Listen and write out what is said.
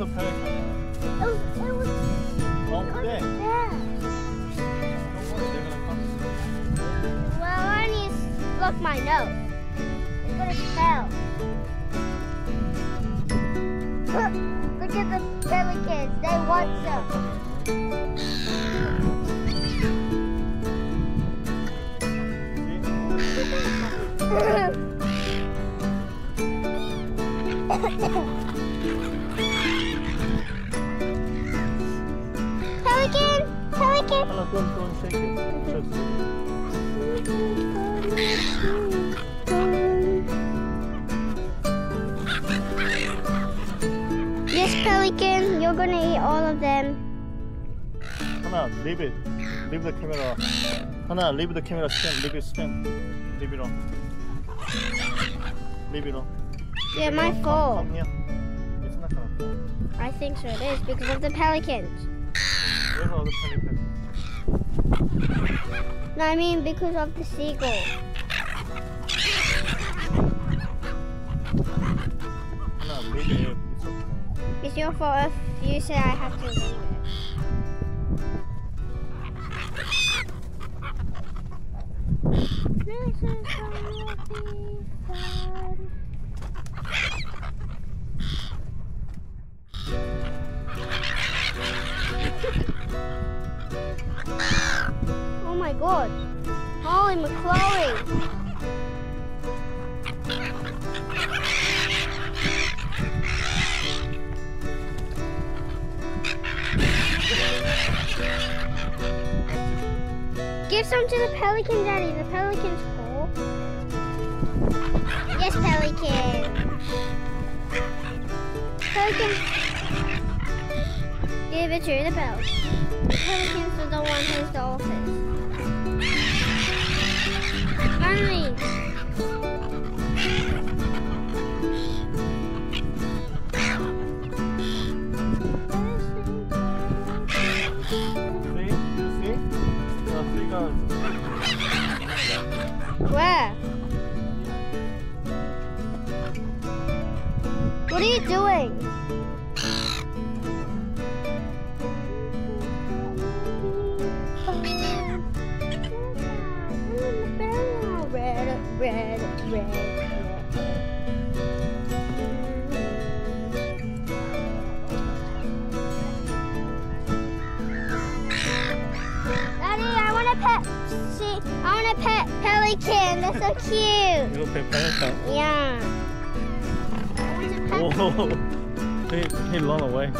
Where's the pelican? It was, it was Oh, there. there. Don't worry, they're gonna come. Well, I need to look my nose. I'm gonna. Look, look at the pelicans. They want some. don't, don't shake it. Just Yes, Pelican, you're gonna eat all of them. Hana, leave it. Leave the camera. Off. Hana, leave the camera spin. Leave it spin. Leave it on. Leave it on. Yeah, my Come, fault. come here. It's not gonna fall. I think so it is because of the pelicans. Where's all the pelican? No, I mean because of the seagull. Hana, leave it. It's okay. It's your fault if you say I have to leave it. This is gonna be fun. Oh my god. Holly McClory. Give some to the pelican, Daddy. The pelican's full. Yes, pelican. Pelican. To the. The pelican's the one the office. Figures. Where? What are you doing? I want a pet pelican. They're so cute. You want pet pelican? Yeah. Whoa. Hey, hey, Lola, away.